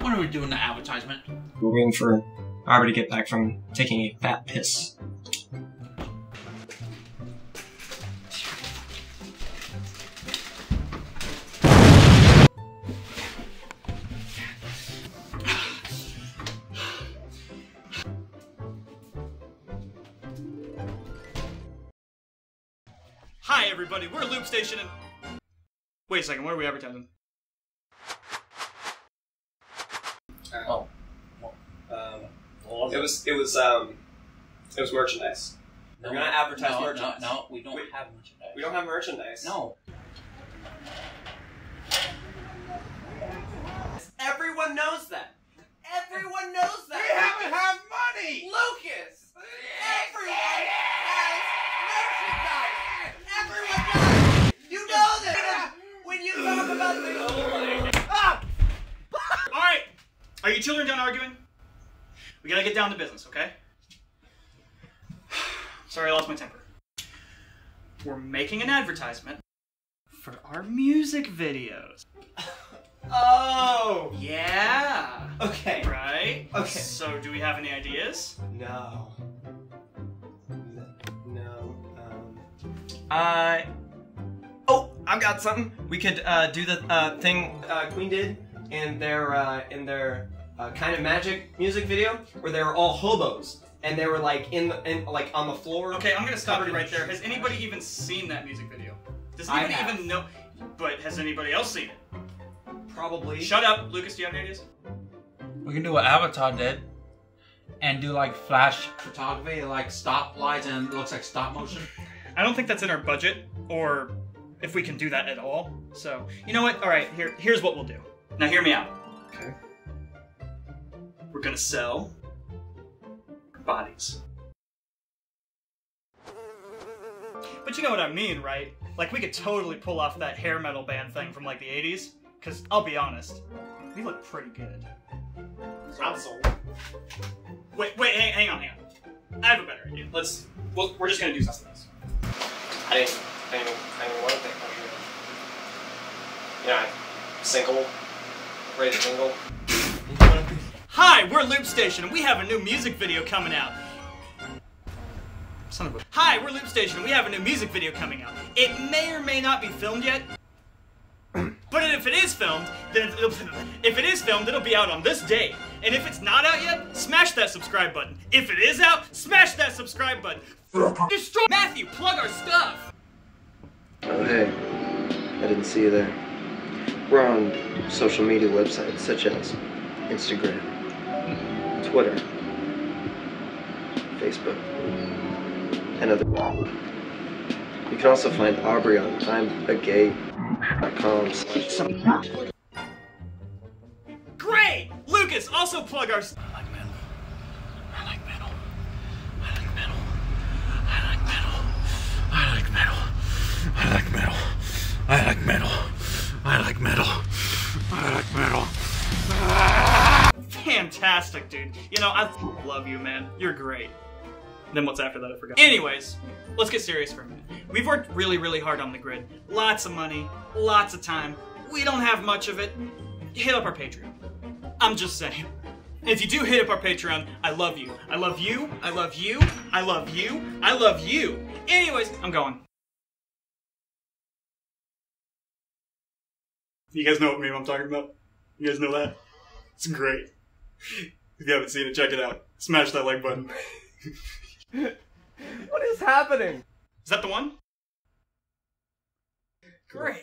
When are we doing the advertisement? We're waiting for Arbor to get back from taking a fat piss. Hi, everybody. We're Loop Station and. Wait a second. What are we advertising? Oh. Um, it was it was um, it was merchandise. We're gonna advertise no, merchandise. No, no, we don't We- have merchandise. We don't have merchandise. No. Everyone knows that. Everyone knows that. We haven't had money! Lucas. Everyone has merchandise. Everyone does. You know this. When you talk about the Ah! All right. Are you children done arguing? We gotta get down to business, okay? Sorry, I lost my temper. We're making an advertisement for our music videos. Oh. Yeah. Okay. Right? Okay. So, do we have any ideas? No. No. Um. Uh. Oh, I've got something. We could uh, do the uh, thing uh, Queen did in their uh, in their uh, kind of magic music video, where they were all hobos and they were like in the in, like on the floor. Okay, I'm gonna stop you right there. Has anybody even seen that music video? Does I anybody have. even know? But has anybody else seen it? Probably. Shut up, Lucas. Do you have any ideas? We can do what Avatar did and do like flash photography, like stop lights and it looks like stop motion. I don't think that's in our budget, or if we can do that at all. So, you know what? All right, here, here's what we'll do. Now, hear me out. Okay. We're gonna sell bodies. But you know what I mean, right? Like, we could totally pull off that hair metal band thing from like the 80s. Because I'll be honest, we look pretty good. I'm sold. Wait, wait, hang, hang on, hang on. I have a better idea. Let's. Well, we're just gonna do something else. I didn't. I didn't. I didn't want to take measure. Yeah, single. Ready to single. Hi, we're Loop Station, and we have a new music video coming out. Son of a. Hi, we're Loop Station, and we have a new music video coming out. It may or may not be filmed yet. But if it is filmed, then it'll, if it is filmed, it'll be out on this date. And if it's not out yet, smash that subscribe button. If it is out, smash that subscribe button. Destroy Matthew, plug our stuff. Oh, hey. I didn't see you there. We're on social media websites such as Instagram, Twitter, Facebook, and other. You can also find Aubrey on I'm a imagay.com slash Great! Lucas, also plug our. I like metal. I like metal. I like metal. I like metal. I like metal. I like metal. I like metal. Fantastic, dude. You know, I love you, man. You're great. Then what's after that? I forgot. Anyways, let's get serious for a minute. We've worked really, really hard on the grid. Lots of money, lots of time. We don't have much of it. Hit up our Patreon. I'm just saying. If you do hit up our Patreon, I love you. I love you. I love you. I love you. I love you. Anyways, I'm going. You guys know what meme I'm talking about? You guys know that? It's great. If you haven't seen it, check it out. Smash that like button. What is happening? Is that the one? Great.